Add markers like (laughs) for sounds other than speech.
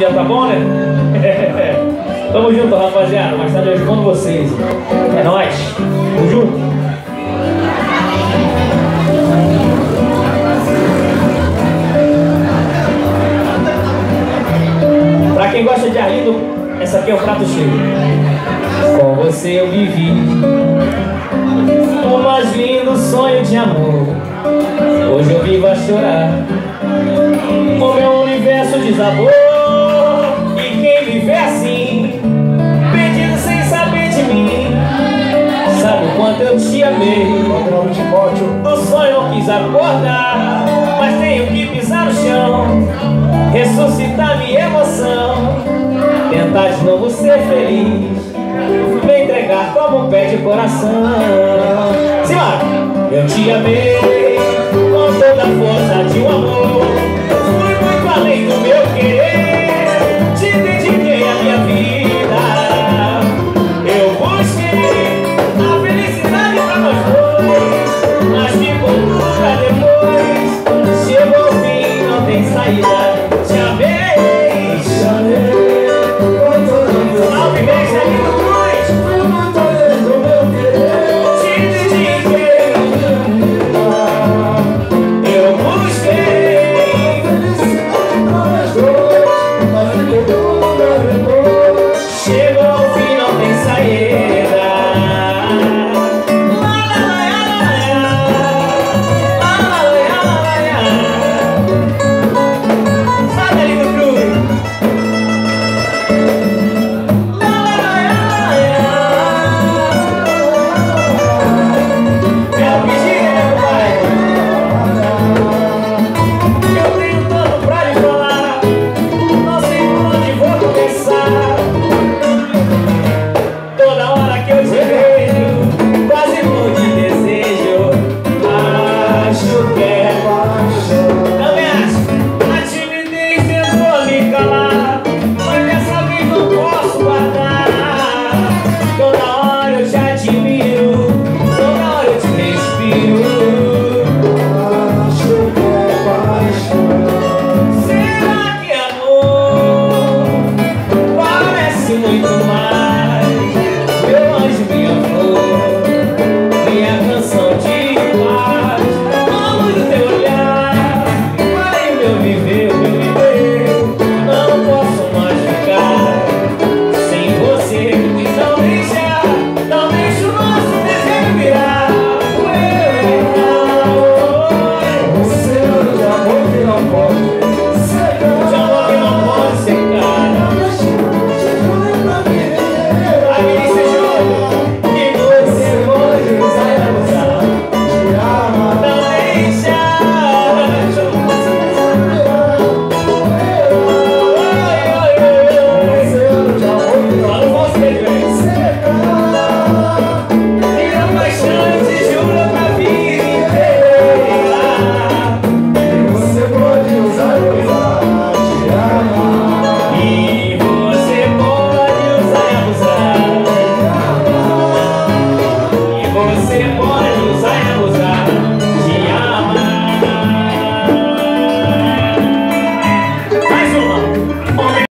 já tá bom, né? (laughs) Tamo junto, rapaziada. Mais tarde eu respondo vocês. É nóis. Tamo junto. Pra quem gosta de arrido, essa aqui é o prato cheio. Com você eu vivi o mais lindo sonho de amor. Hoje eu vivo a chorar. O meu universo desabou. Eu te amei. O sonho não quis acordar, mas tenho que pisar no chão, ressuscitar minha emoção, tentar de novo ser feliz, me entregar como um pé de coração. Simbora! Eu te amei com toda a força de um amor.